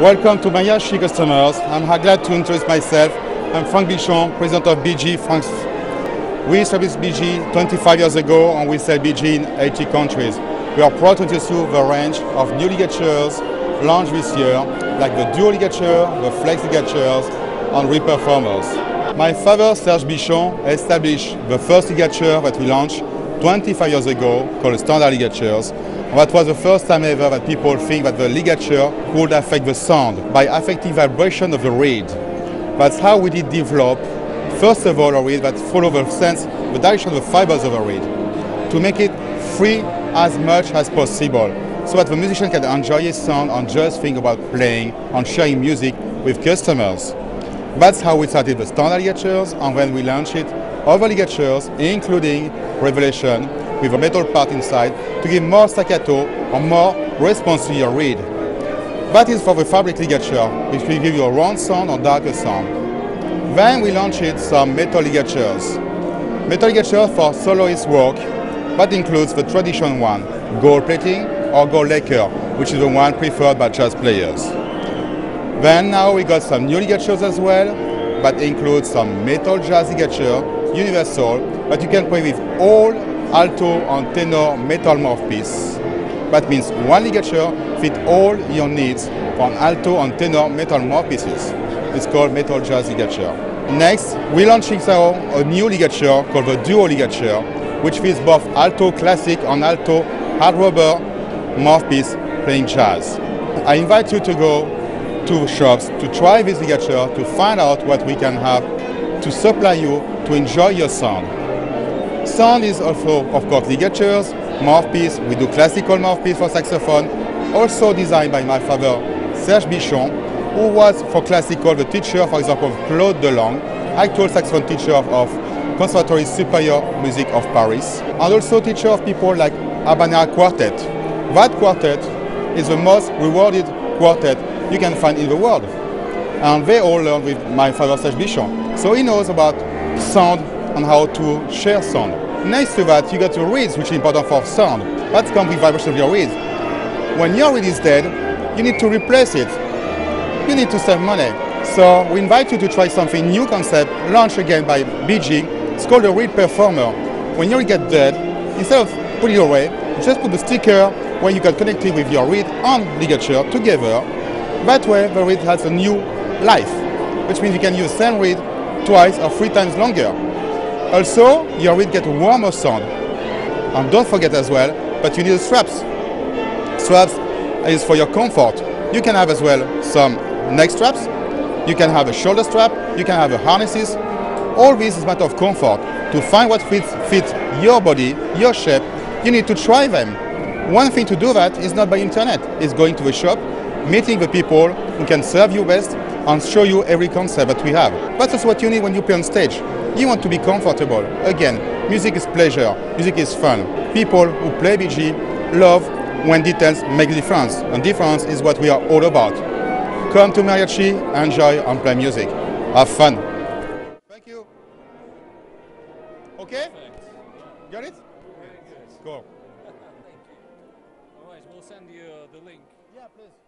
Welcome to Mariachi customers. I'm glad to introduce myself. I'm Franck Bichon, president of BG France. We established BG 25 years ago and we sell BG in 80 countries. We are proud to introduce you the range of new ligatures launched this year, like the Duo ligature, the Flex ligatures, and Reed Performers. My father, Serge Bichon, established the first ligature that we launched 25 years ago, called standard ligatures. That was the first time ever that people think that the ligature could affect the sound by affecting vibration of the reed. That's how we did develop, first of all, a reed that follow the sense, the direction of the fibers of a reed, to make it free as much as possible, so that the musician can enjoy his sound and just think about playing and sharing music with customers. That's how we started the standard ligatures, and when we launched it, other ligatures, including Revelation, with a metal part inside, to give more staccato or more response to your reed. That is for the fabric ligature, which will give you a round sound or darker sound. Then we launched some metal ligatures. Metal ligatures for soloist work, that includes the traditional one, gold plating or gold lacquer, which is the one preferred by jazz players. Then now we got some new ligatures as well, that include some metal jazz ligature, universal, that you can play with all alto and tenor metal mouthpiece. That means one ligature fit all your needs for alto and tenor metal mouthpieces. It's called metal jazz ligature. Next, we're launching now a new ligature called the Duo ligature, which fits both alto classic and alto hard rubber mouthpiece playing jazz. I invite you to go to shops to try this ligature to find out what we can have to supply you to enjoy your sound. Sound is also, of course, ligatures, mouthpiece. We do classical mouthpiece for saxophone, also designed by my father, Serge Bichon, who was for classical the teacher, for example, of Claude Delangle, actual saxophone teacher of, Conservatoire Supérieur Musique of Paris, and also teacher of people like Habanera Quartet. That quartet is the most rewarded quartet you can find in the world. And they all learned with my father Serge Bichon. So he knows about sound and how to share sound. Next to that, you got your reeds, which is important for sound. That comes with vibration of your reeds. When your reed is dead, you need to replace it. You need to save money. So we invite you to try something new concept, launched again by BG. It's called a reed performer. When your reed gets dead, instead of putting it away, just put the sticker where you can connect it with your reed and ligature together. That way, the reed has a new life, which means you can use same reed twice or three times longer. Also, your reed gets a warmer sound. And don't forget as well that you need straps. Straps is for your comfort. You can have as well some neck straps, you can have a shoulder strap, you can have a harnesses. All this is matter of comfort. To find what fits, fits your body, your shape, you need to try them. One thing to do that is not by internet, it's going to a shop, meeting the people who can serve you best and show you every concept that we have. That's also what you need when you play on stage. You want to be comfortable. Again, music is pleasure, music is fun. People who play BG love when details make a difference. And difference is what we are all about. Come to Mariachi, enjoy and play music. Have fun. Thank you. Okay? Got it? Cool will send you uh, the link. Yeah, please.